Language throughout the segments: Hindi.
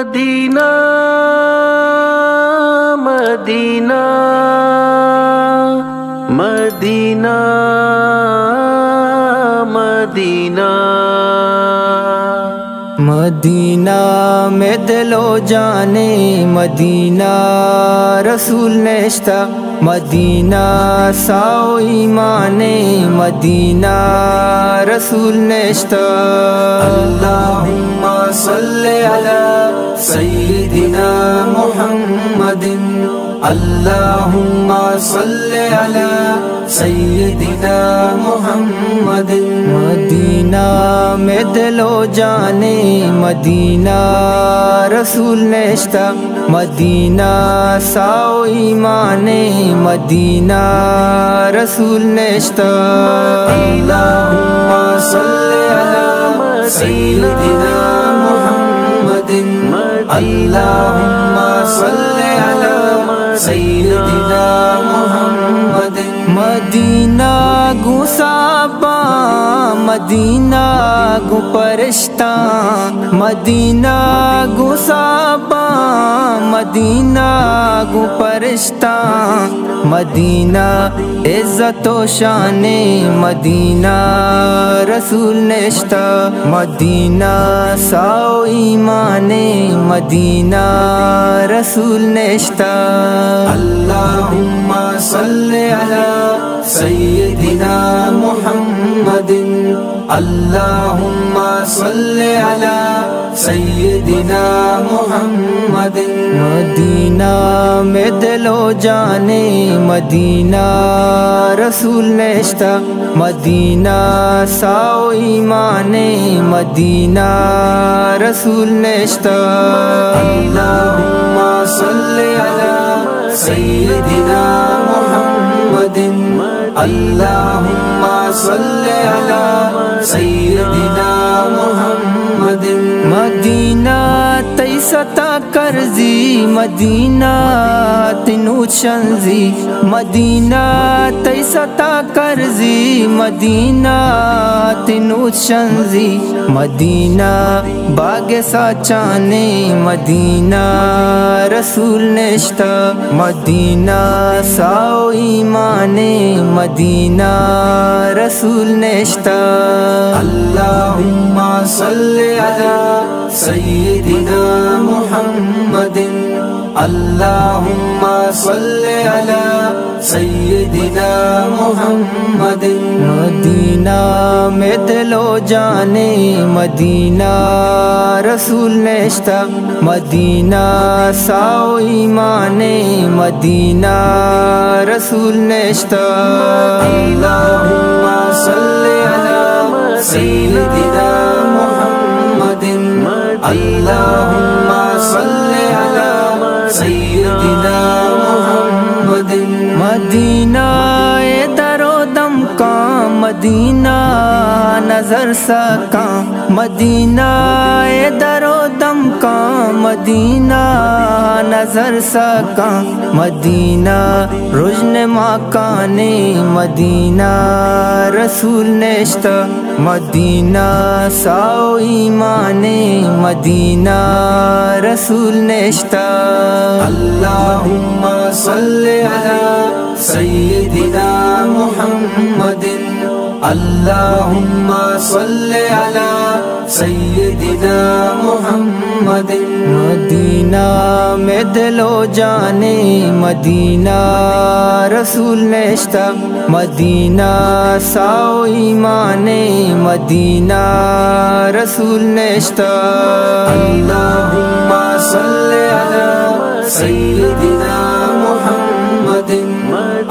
Medina Medina Medina Medina. Medina में दिलो जाने, मदीना रसूल नेश्ता। मदीना साओ ईमाने, मदीना रसूल नेश्ता। अल्लाहुम्मा सल्ले अला सय्यिदिना मुहम्मदिन अल्लाहुम्मा सल्ले अला सय्यिदिना मुहम्मदिन मदीना में दिलो जाने मदीना रसूल नेश्ता मदीना साओ ईमाने मदीना रसूल नेश्ता अल्लाहुम्मा सल्ले अला मुहम्मदिन अल्लाहुम्मा सल्ले अला सय्यिदिना मुहम्मदिन मदीना गुसाबा मदीना गु परश्ता मदीना गुसाबा मदीना गु परश्ता मदीना इज़्ज़त शाने, मदीना रसूल नेश्ता। मदीना साओ ईमाने, मदीना रसूल नेश्ता। सल्ले अला सय्यिदिना मुहम्मदिन अल्लाहुम्मा सल्ले अला सय्यिदिना मुहम्मदिन मदीना में दिलो जाने मदीना रसूल नेश्ता मदीना साओ ईमाने मदीना रसूल नेश्ता। अल्लाहुम्मा सल्ले अला सय्यिदिना मुहम्मदिन। अल्लाहुम्मा सल्ले अला सय्यिदिना मुहम्मदिन। मदीना तैसता करजी, मदीना तिनु चंजी मदीना तैसता करजी, मदीना तिनु चंजी मदीना, बाग साचाने मदीना, रसूल नेश्ता मदीना, साओ ईमाने मदीना, रसूल नेश्ता। अल्लाहुम्मा सल्ले अला सय्यिदिना मुहम्मदिन। अला सय्यिदिना मुहम्मदिन मदीना में दिलो जाने मदीना रसूल नेश्ता मदीना साओ ईमाने मदीना रसूल नेश्ता। अल्लाहुम्मा सल्ले अला अल्लाहुम्मा मदीना दरो दम का मदीना, नज़र सका मदीना ए दरो दम का मदीना, नज़र सका मदीना, रुजन माकाने, मदीना, रसूल नेश्ता। मदीना, साओ ईमाने, मदीना, रसूल नेश्ता। अल्लाहुम्मा सल्ले अला सय्यिदिना मुहम्मदिन। अल्लाहुम्मा सल्ले अला सय्यिदिना मुहम्मदिन। मदीना में दिलो जाने, मदीना रसूल नेश्ता। मदीना साओ ईमाने, मदीना रसूल नेश्ता। अल्लाहुम्मा सल्ले अला सय्यिदिना मुहम्मदिन।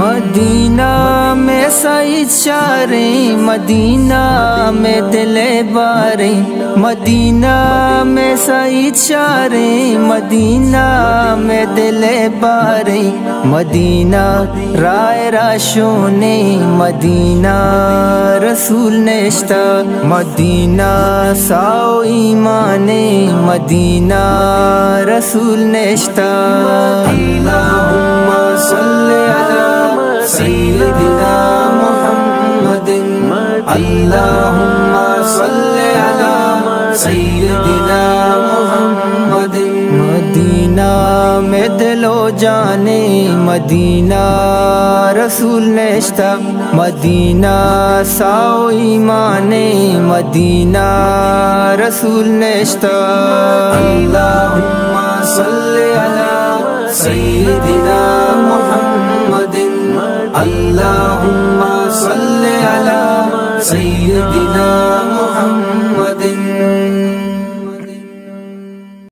मदीना सही चारे मदीना में दिले बारे। मदीना में सही चारे मदीना में दिले बारे। मदीना राय राशोने मदीना रसूल नेश्ता। मदीना साओ ईमाने मदीना रसूल नेश्ता। अल्लाहुम्मा सल्ले अला सैयदिना मुहम्मदिन। मदीना में जाने, मदीना रसूल नेश्ता। मदीना साओ ईमाने, मदीना रसूल नेश्ता। अल्लाहुम्मा सल्ले अला सैयदिना मुहम्मदिन। अल्लाहुम्मा सल्ले अला सैयदिना